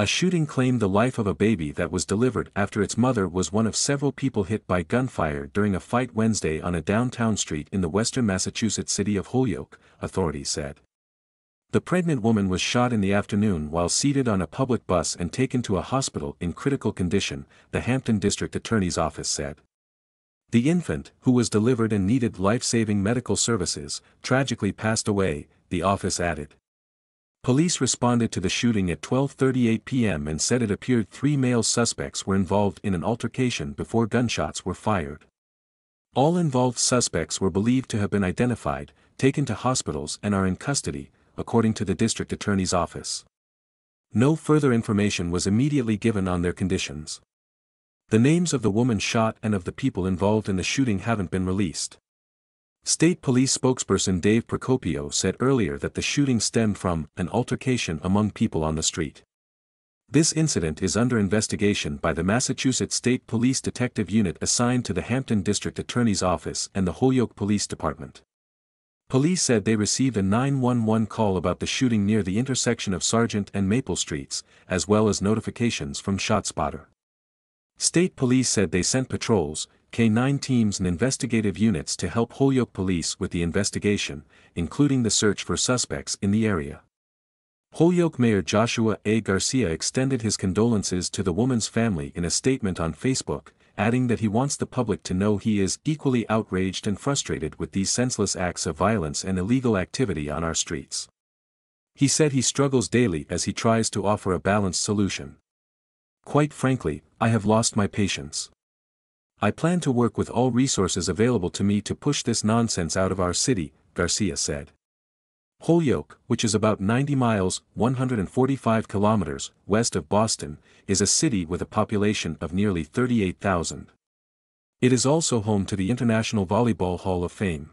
A shooting claimed the life of a baby that was delivered after its mother was one of several people hit by gunfire during a fight Wednesday on a downtown street in the western Massachusetts city of Holyoke, authorities said. The pregnant woman was shot in the afternoon while seated on a public bus and taken to a hospital in critical condition, the Hampden District Attorney's Office said. The infant, who was delivered and needed life-saving medical services, tragically passed away, the office added. Police responded to the shooting at 12.38 p.m. and said it appeared three male suspects were involved in an altercation before gunshots were fired. All involved suspects were believed to have been identified, taken to hospitals and are in custody, according to the district attorney's office. No further information was immediately given on their conditions. The names of the woman shot and of the people involved in the shooting haven't been released. State Police spokesperson Dave Procopio said earlier that the shooting stemmed from an altercation among people on the street. This incident is under investigation by the Massachusetts State Police Detective Unit assigned to the Hampden District Attorney's Office and the Holyoke Police Department. Police said they received a 911 call about the shooting near the intersection of Sargent and Maple Streets, as well as notifications from ShotSpotter. State police said they sent patrols, K-9 teams and investigative units to help Holyoke police with the investigation, including the search for suspects in the area. Holyoke Mayor Joshua A. Garcia extended his condolences to the woman's family in a statement on Facebook, adding that he wants the public to know he is equally outraged and frustrated with these senseless acts of violence and illegal activity on our streets. He said he struggles daily as he tries to offer a balanced solution. Quite frankly, I have lost my patience. I plan to work with all resources available to me to push this nonsense out of our city, Garcia said. Holyoke, which is about 90 miles 145 kilometers west of Boston, is a city with a population of nearly 38,000. It is also home to the International Volleyball Hall of Fame.